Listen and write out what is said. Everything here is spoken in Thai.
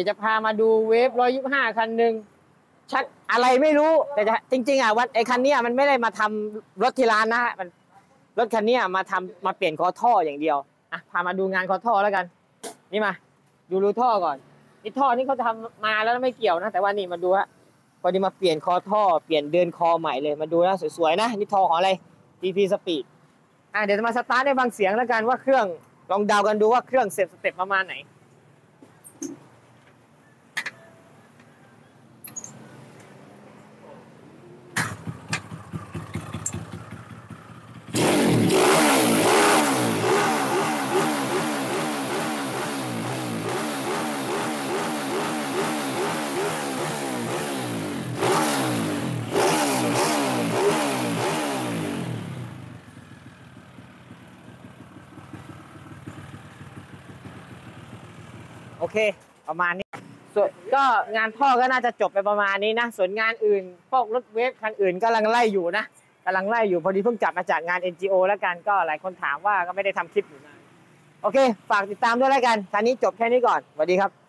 ดี๋ยวจะพามาดูเวฟร้อยยี่ห้าคันหนึ่งชักอะไรไม่รู้แต่จะจริง ๆอะวันไอ้คันเนี้ยมันไม่ได้มาทำรถที่ร้านนะฮะมันรถคันเนี้ยมาทำมาเปลี่ยนคอท่ออย่างเดียวอะพามาดูงานคอท่อแล้วกัน นี่มา ดูรูท่อก่อนนี่ท่อนี่เขาทำมาแล้วไม่เกี่ยวนะ แต่ว่านี่มาดูฮะพอดีมาเปลี่ยนคอท่อเปลี่ยนเดินคอใหม่เลยมาดูนะสวยๆนะนี่ท่อของอะไร TP Speed อะเดี๋ยวจะมาสตาร์ทในบางเสียงแล้วกันว่าเครื่องลองเดากันดูว่าเครื่องเสร็จสเต็ปประมาณไหน โอเค ประมาณนี้ส่วนก็งานพ่อก็น่าจะจบไปประมาณนี้นะ ส่วนงานอื่นพวกรถเวฟคันอื่นกำลังไล่อยู่นะกำลังไล่อยู่พอดีเพิ่งจับมาจากงาน NGO แล้วกันก็หลายคนถามว่าก็ไม่ได้ทำคลิปอยู่นะโอเค ฝากติดตามด้วยแล้วกันคันนี้จบแค่นี้ก่อนสวัสดีครับ